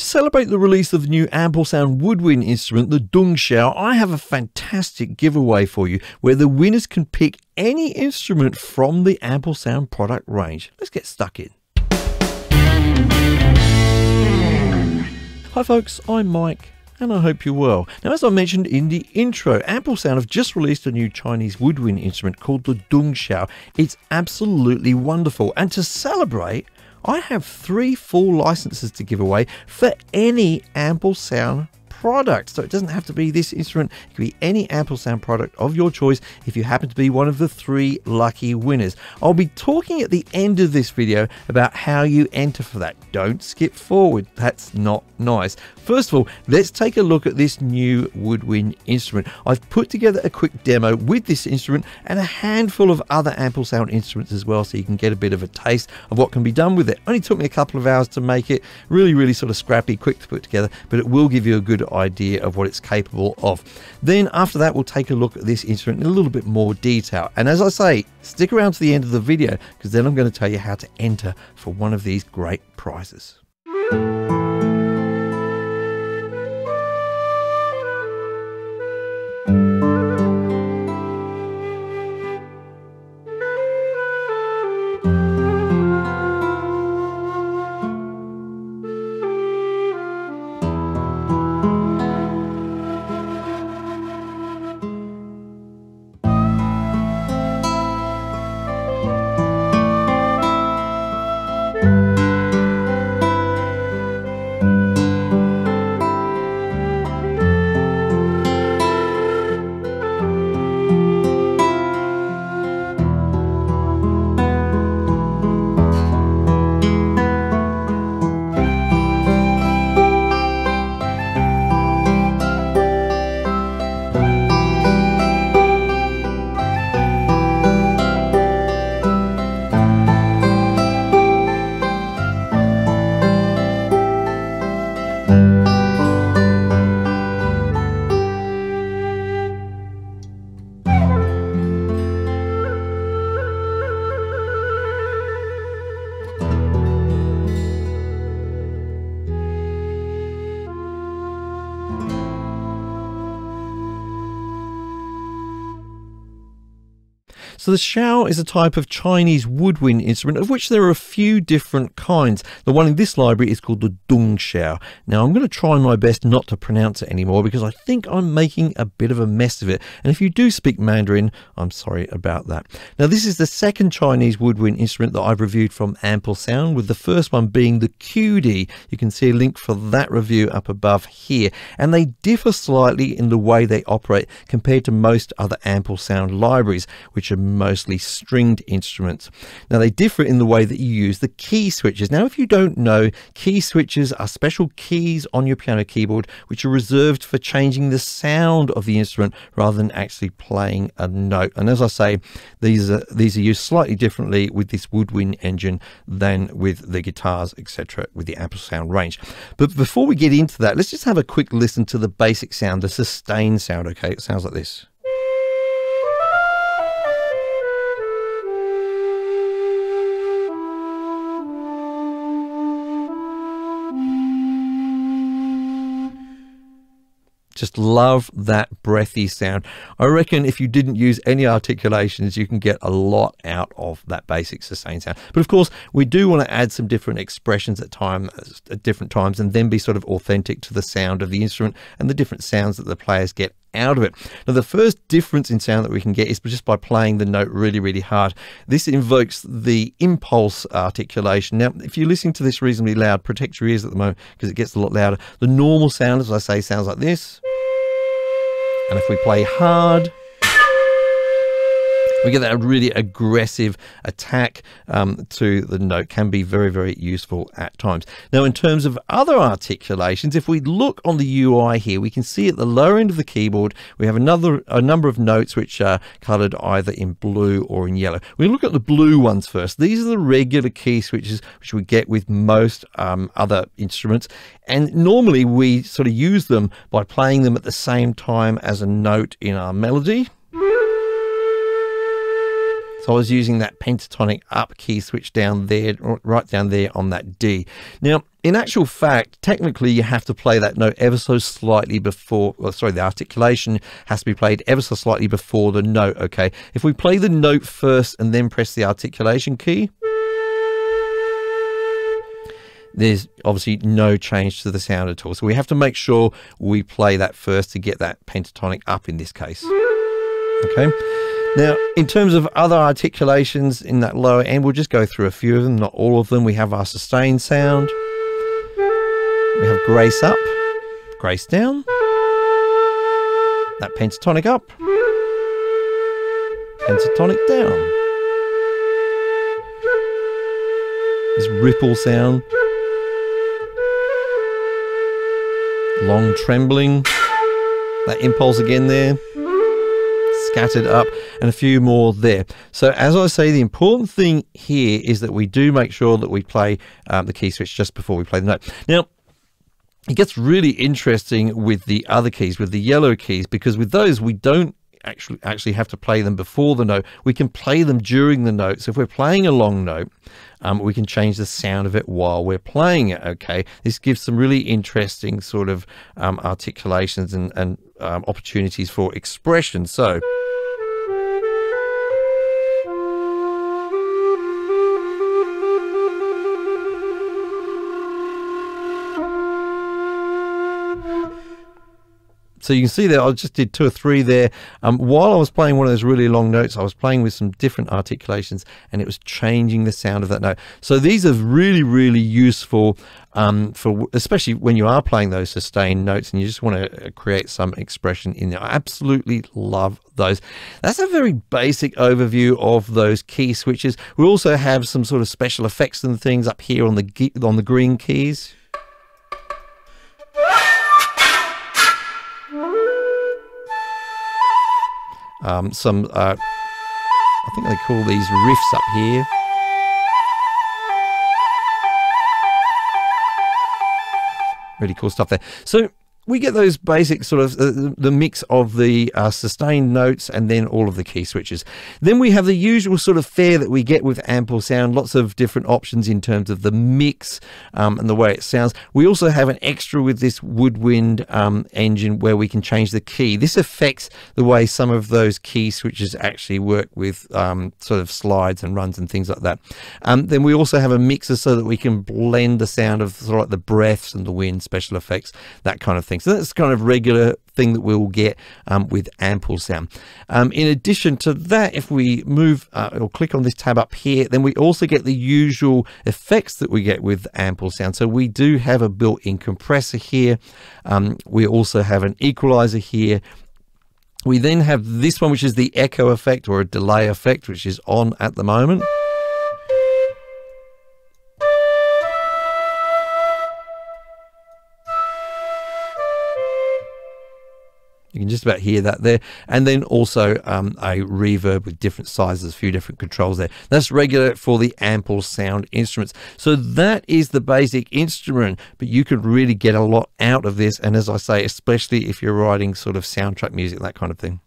To celebrate the release of the new Ample Sound woodwind instrument, the Dongxiao, I have a fantastic giveaway for you where the winners can pick any instrument from the Ample Sound product range. Let's get stuck in. Hi folks, I'm Mike and I hope you're well. Now, as I mentioned in the intro, Ample Sound have just released a new Chinese woodwind instrument called the Dongxiao. It's absolutely wonderful, and to celebrate, I have three full licenses to give away for any Ample Sound product. So it doesn't have to be this instrument, it could be any Ample Sound product of your choice if you happen to be one of the three lucky winners. I'll be talking at the end of this video about how you enter for that. Don't skip forward, that's not nice. First of all, let's take a look at this new woodwind instrument. I've put together a quick demo with this instrument and a handful of other Ample Sound instruments as well so you can get a bit of a taste of what can be done with it. Only took me a couple of hours to make it. Really, really sort of scrappy, quick to put together, but it will give you a good idea of what it's capable of. Then after that, we'll take a look at this instrument in a little bit more detail. And as I say, stick around to the end of the video because then I'm going to tell you how to enter for one of these great prizes. So the xiao is a type of Chinese woodwind instrument of which there are a few different kinds. The one in this library is called the Dung xiao. Now I'm going to try my best not to pronounce it anymore because I think I'm making a bit of a mess of it. And if you do speak Mandarin, I'm sorry about that. Now this is the second Chinese woodwind instrument that I've reviewed from Ample Sound with the first one being the QD. You can see a link for that review up above here. And they differ slightly in the way they operate compared to most other Ample Sound libraries, which are mostly stringed instruments. Now, they differ in the way that you use the key switches. Now, if you don't know, key switches are special keys on your piano keyboard which are reserved for changing the sound of the instrument rather than actually playing a note. And as I say, these are, these are used slightly differently with this woodwind engine than with the guitars, etc., with the ample sound range. But before we get into that, let's just have a quick listen to the basic sound, the sustain sound, okay? It sounds like this. Just love that breathy sound. I reckon if you didn't use any articulations, you can get a lot out of that basic sustain sound. But of course, we do want to add some different expressions at time at different times and then be sort of authentic to the sound of the instrument and the different sounds that the players get out of it. Now, the first difference in sound that we can get is just by playing the note really, really hard. This invokes the impulse articulation. Now, if you're listening to this reasonably loud, protect your ears at the moment because it gets a lot louder. The normal sound, as I say, sounds like this. And if we play hard, we get that really aggressive attack um, to the note. Can be very very useful at times. Now in terms of other articulations if we look on the UI here we can see at the lower end of the keyboard we have another a number of notes which are colored either in blue or in yellow. We look at the blue ones first. These are the regular key switches which we get with most um, other instruments. And normally we sort of use them by playing them at the same time as a note in our melody So I was using that pentatonic up key switch down there, right down there on that D. Now, in actual fact, technically you have to play that note ever so slightly before, well, sorry, the articulation has to be played ever so slightly before the note, okay? If we play the note first and then press the articulation key, there's obviously no change to the sound at all. So we have to make sure we play that first to get that pentatonic up in this case. Okay. Now, in terms of other articulations in that lower end, we'll just go through a few of them, not all of them. We have our sustained sound. We have grace up, grace down, that pentatonic up, pentatonic down. This ripple sound, long trembling, that impulse again there scattered up and a few more there. So as I say, the important thing here is that we do make sure that we play um, the key switch just before we play the note. Now, it gets really interesting with the other keys, with the yellow keys, because with those we don't actually actually have to play them before the note. We can play them during the note. So if we're playing a long note, um, we can change the sound of it while we're playing it. Okay, this gives some really interesting sort of um, articulations and, and um, opportunities for expression. So. So you can see that I just did two or three there. Um, while I was playing one of those really long notes, I was playing with some different articulations and it was changing the sound of that note. So these are really, really useful um, for, especially when you are playing those sustained notes and you just want to uh, create some expression in there. I absolutely love those. That's a very basic overview of those key switches. We also have some sort of special effects and things up here on the on the green keys. Um, some, uh, I think they call these riffs up here. Really cool stuff there. So we get those basic sort of uh, the mix of the uh, sustained notes and then all of the key switches. Then we have the usual sort of fare that we get with Ample Sound, lots of different options in terms of the mix um, and the way it sounds. We also have an extra with this woodwind um, engine where we can change the key. This affects the way some of those key switches actually work with um, sort of slides and runs and things like that. Um, then we also have a mixer so that we can blend the sound of sort of like the breaths and the wind, special effects, that kind of thing. So that's kind of regular thing that we will get um, with ample sound. Um, in addition to that, if we move uh, or click on this tab up here, then we also get the usual effects that we get with ample sound. So we do have a built-in compressor here. Um, we also have an equalizer here. We then have this one, which is the echo effect or a delay effect, which is on at the moment. You can just about hear that there. And then also um, a reverb with different sizes, a few different controls there. That's regular for the ample sound instruments. So that is the basic instrument, but you could really get a lot out of this. And as I say, especially if you're writing sort of soundtrack music, that kind of thing.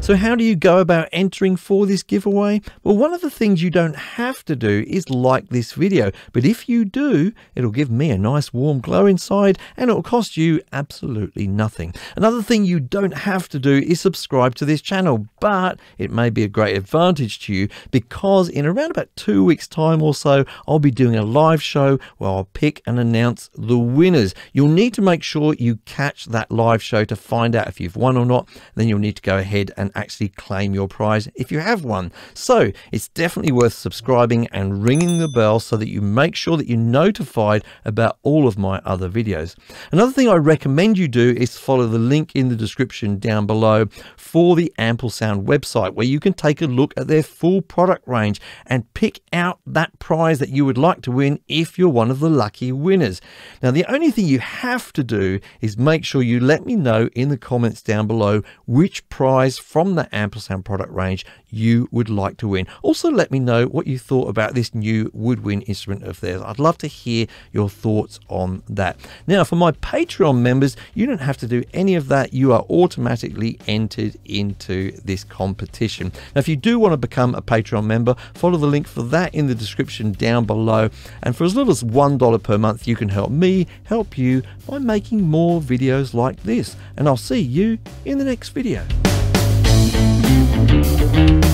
So how do you go about entering for this giveaway? Well, one of the things you don't have to do is like this video, but if you do, it'll give me a nice warm glow inside and it'll cost you absolutely nothing. Another thing you don't have to do is subscribe to this channel, but it may be a great advantage to you because in around about two weeks time or so, I'll be doing a live show where I'll pick and announce the winners. You'll need to make sure you catch that live show to find out if you've won or not. Then you'll need to go ahead ahead and actually claim your prize if you have one. So it's definitely worth subscribing and ringing the bell so that you make sure that you're notified about all of my other videos. Another thing I recommend you do is follow the link in the description down below for the Ample Sound website where you can take a look at their full product range and pick out that prize that you would like to win if you're one of the lucky winners. Now the only thing you have to do is make sure you let me know in the comments down below which prize from from the Ample Sound product range you would like to win. Also, let me know what you thought about this new woodwind instrument of theirs. I'd love to hear your thoughts on that. Now, for my Patreon members, you don't have to do any of that. You are automatically entered into this competition. Now, if you do want to become a Patreon member, follow the link for that in the description down below. And for as little as $1 per month, you can help me help you by making more videos like this. And I'll see you in the next video. Música